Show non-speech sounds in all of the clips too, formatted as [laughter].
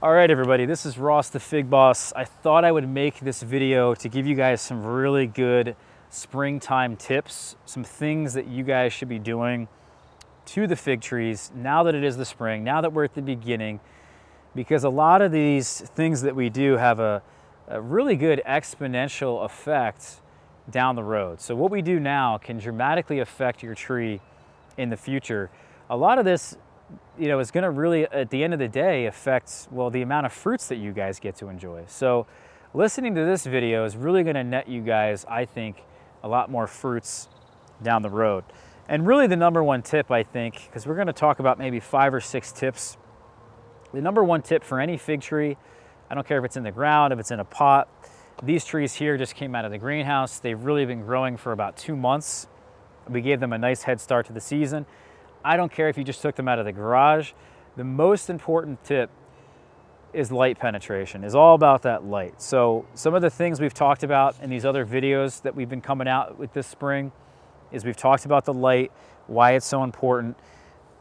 All right, everybody, this is Ross the Fig Boss. I thought I would make this video to give you guys some really good springtime tips, some things that you guys should be doing to the fig trees now that it is the spring, now that we're at the beginning, because a lot of these things that we do have a, a really good exponential effect down the road. So what we do now can dramatically affect your tree in the future. A lot of this you know, is going to really, at the end of the day, affect, well, the amount of fruits that you guys get to enjoy. So listening to this video is really going to net you guys, I think, a lot more fruits down the road. And really the number one tip, I think, because we're going to talk about maybe five or six tips. The number one tip for any fig tree, I don't care if it's in the ground, if it's in a pot, these trees here just came out of the greenhouse. They've really been growing for about two months. We gave them a nice head start to the season. I don't care if you just took them out of the garage. The most important tip is light penetration, is all about that light. So some of the things we've talked about in these other videos that we've been coming out with this spring is we've talked about the light, why it's so important.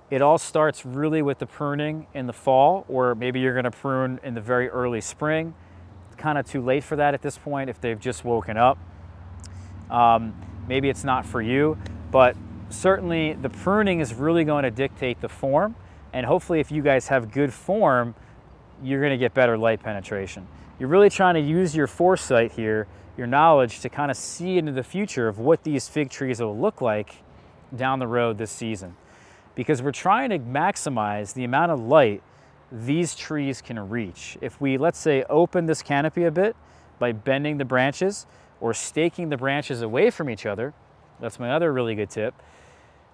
It all starts really with the pruning in the fall, or maybe you're gonna prune in the very early spring. It's kind of too late for that at this point if they've just woken up. Um, maybe it's not for you, but certainly the pruning is really going to dictate the form. And hopefully if you guys have good form, you're gonna get better light penetration. You're really trying to use your foresight here, your knowledge to kind of see into the future of what these fig trees will look like down the road this season. Because we're trying to maximize the amount of light these trees can reach. If we, let's say, open this canopy a bit by bending the branches or staking the branches away from each other, that's my other really good tip,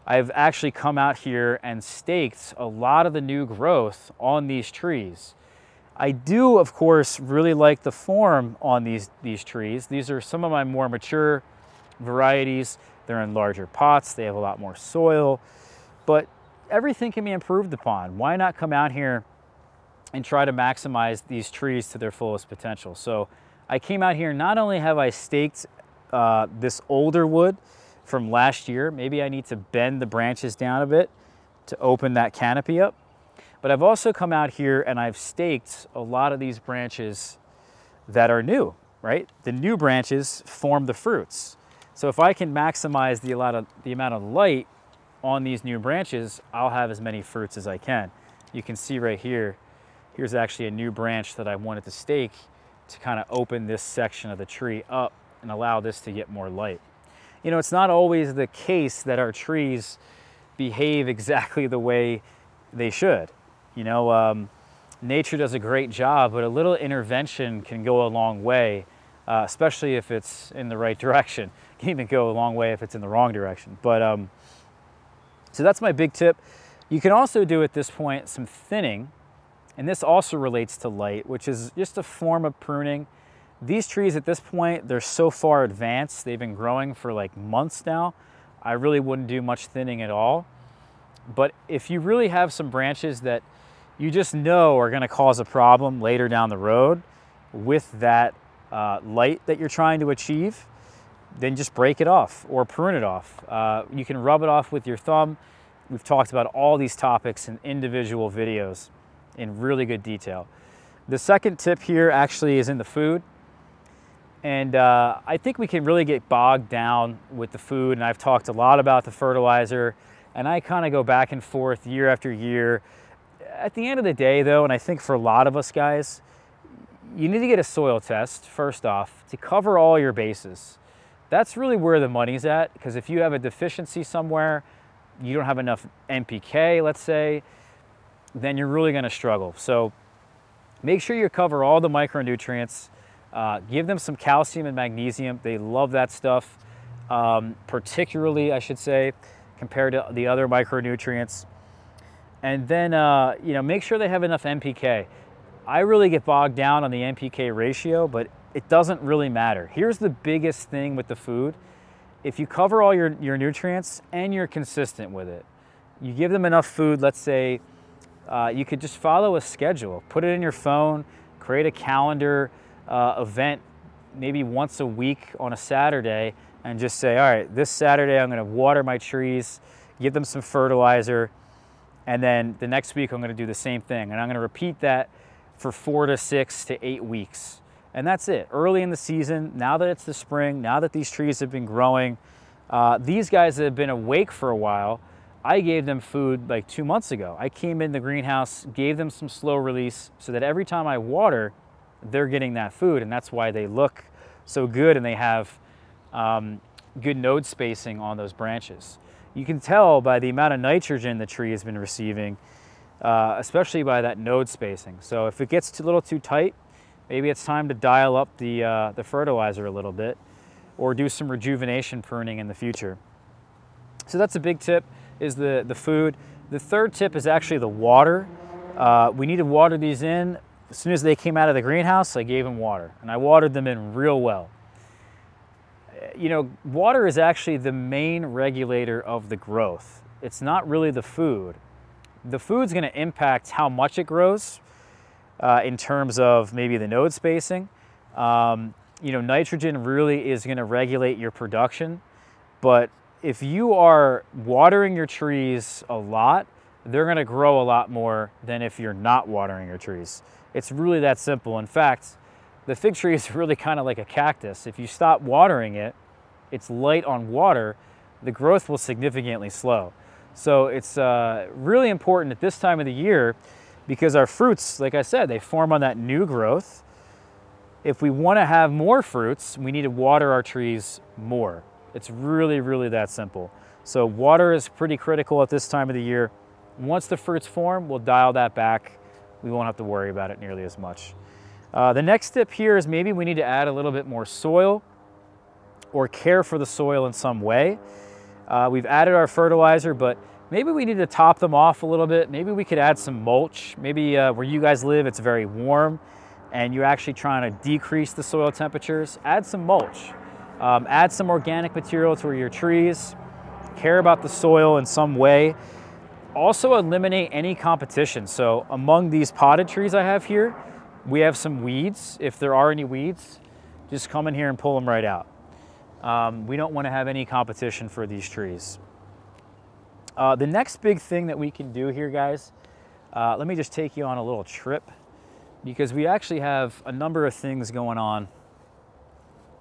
I've actually come out here and staked a lot of the new growth on these trees. I do, of course, really like the form on these, these trees. These are some of my more mature varieties. They're in larger pots, they have a lot more soil, but everything can be improved upon. Why not come out here and try to maximize these trees to their fullest potential? So I came out here, not only have I staked uh, this older wood, from last year. Maybe I need to bend the branches down a bit to open that canopy up. But I've also come out here and I've staked a lot of these branches that are new, right? The new branches form the fruits. So if I can maximize the, of, the amount of light on these new branches, I'll have as many fruits as I can. You can see right here, here's actually a new branch that I wanted to stake to kind of open this section of the tree up and allow this to get more light you know, it's not always the case that our trees behave exactly the way they should. You know, um, nature does a great job, but a little intervention can go a long way, uh, especially if it's in the right [laughs] direction. It can even go a long way if it's in the wrong direction. But um, so that's my big tip. You can also do at this point some thinning, and this also relates to light, which is just a form of pruning. These trees at this point, they're so far advanced. They've been growing for like months now. I really wouldn't do much thinning at all. But if you really have some branches that you just know are gonna cause a problem later down the road with that uh, light that you're trying to achieve, then just break it off or prune it off. Uh, you can rub it off with your thumb. We've talked about all these topics in individual videos in really good detail. The second tip here actually is in the food. And uh, I think we can really get bogged down with the food. And I've talked a lot about the fertilizer and I kind of go back and forth year after year. At the end of the day though, and I think for a lot of us guys, you need to get a soil test first off to cover all your bases. That's really where the money's at because if you have a deficiency somewhere, you don't have enough NPK, let's say, then you're really gonna struggle. So make sure you cover all the micronutrients uh, give them some calcium and magnesium. They love that stuff, um, particularly, I should say, compared to the other micronutrients. And then, uh, you know, make sure they have enough NPK. I really get bogged down on the NPK ratio, but it doesn't really matter. Here's the biggest thing with the food. If you cover all your, your nutrients and you're consistent with it, you give them enough food, let's say, uh, you could just follow a schedule. Put it in your phone, create a calendar, uh, event maybe once a week on a Saturday and just say, all right, this Saturday I'm gonna water my trees, give them some fertilizer, and then the next week I'm gonna do the same thing. And I'm gonna repeat that for four to six to eight weeks. And that's it. Early in the season, now that it's the spring, now that these trees have been growing, uh, these guys that have been awake for a while, I gave them food like two months ago. I came in the greenhouse, gave them some slow release so that every time I water, they're getting that food. And that's why they look so good and they have um, good node spacing on those branches. You can tell by the amount of nitrogen the tree has been receiving, uh, especially by that node spacing. So if it gets a little too tight, maybe it's time to dial up the, uh, the fertilizer a little bit or do some rejuvenation pruning in the future. So that's a big tip is the, the food. The third tip is actually the water. Uh, we need to water these in. As soon as they came out of the greenhouse, I gave them water and I watered them in real well. You know, water is actually the main regulator of the growth. It's not really the food. The food's gonna impact how much it grows uh, in terms of maybe the node spacing. Um, you know, nitrogen really is gonna regulate your production, but if you are watering your trees a lot, they're gonna grow a lot more than if you're not watering your trees. It's really that simple. In fact, the fig tree is [laughs] really kind of like a cactus. If you stop watering it, it's light on water, the growth will significantly slow. So it's uh, really important at this time of the year because our fruits, like I said, they form on that new growth. If we want to have more fruits, we need to water our trees more. It's really, really that simple. So water is pretty critical at this time of the year. Once the fruits form, we'll dial that back. We won't have to worry about it nearly as much. Uh, the next tip here is maybe we need to add a little bit more soil or care for the soil in some way. Uh, we've added our fertilizer, but maybe we need to top them off a little bit. Maybe we could add some mulch. Maybe uh, where you guys live, it's very warm and you're actually trying to decrease the soil temperatures. Add some mulch. Um, add some organic material to your trees, care about the soil in some way. Also eliminate any competition. So among these potted trees I have here, we have some weeds. If there are any weeds, just come in here and pull them right out. Um, we don't want to have any competition for these trees. Uh, the next big thing that we can do here, guys, uh, let me just take you on a little trip because we actually have a number of things going on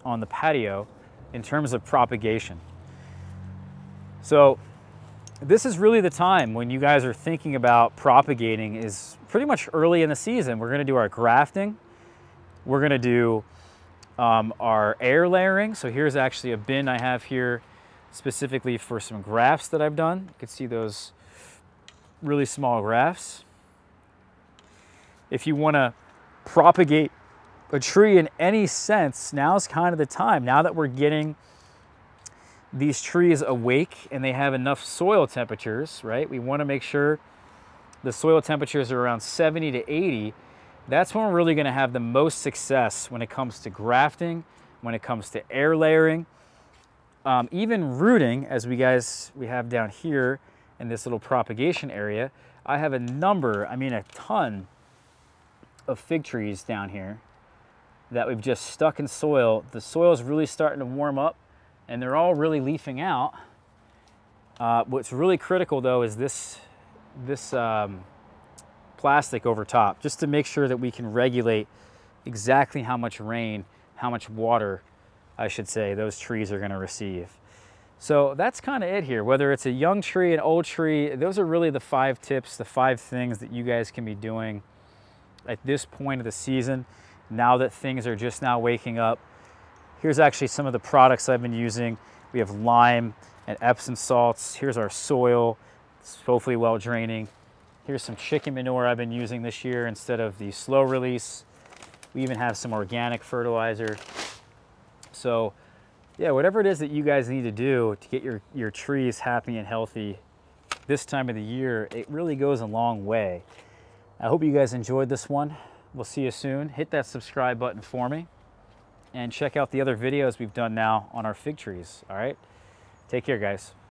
on the patio in terms of propagation. So this is really the time when you guys are thinking about propagating is pretty much early in the season. We're gonna do our grafting. We're gonna do um, our air layering. So here's actually a bin I have here specifically for some grafts that I've done. You can see those really small grafts. If you wanna propagate a tree in any sense, now's kind of the time. Now that we're getting these trees awake and they have enough soil temperatures, right? We want to make sure the soil temperatures are around 70 to 80. That's when we're really going to have the most success when it comes to grafting, when it comes to air layering, um, even rooting, as we guys we have down here in this little propagation area. I have a number, I mean a ton of fig trees down here that we've just stuck in soil. The soil is really starting to warm up and they're all really leafing out. Uh, what's really critical though is this, this um, plastic over top, just to make sure that we can regulate exactly how much rain, how much water, I should say, those trees are gonna receive. So that's kind of it here. Whether it's a young tree, an old tree, those are really the five tips, the five things that you guys can be doing at this point of the season now that things are just now waking up. Here's actually some of the products I've been using. We have lime and Epsom salts. Here's our soil. It's hopefully well draining. Here's some chicken manure I've been using this year instead of the slow release. We even have some organic fertilizer. So yeah, whatever it is that you guys need to do to get your, your trees happy and healthy this time of the year, it really goes a long way. I hope you guys enjoyed this one. We'll see you soon. Hit that subscribe button for me and check out the other videos we've done now on our fig trees. All right. Take care, guys.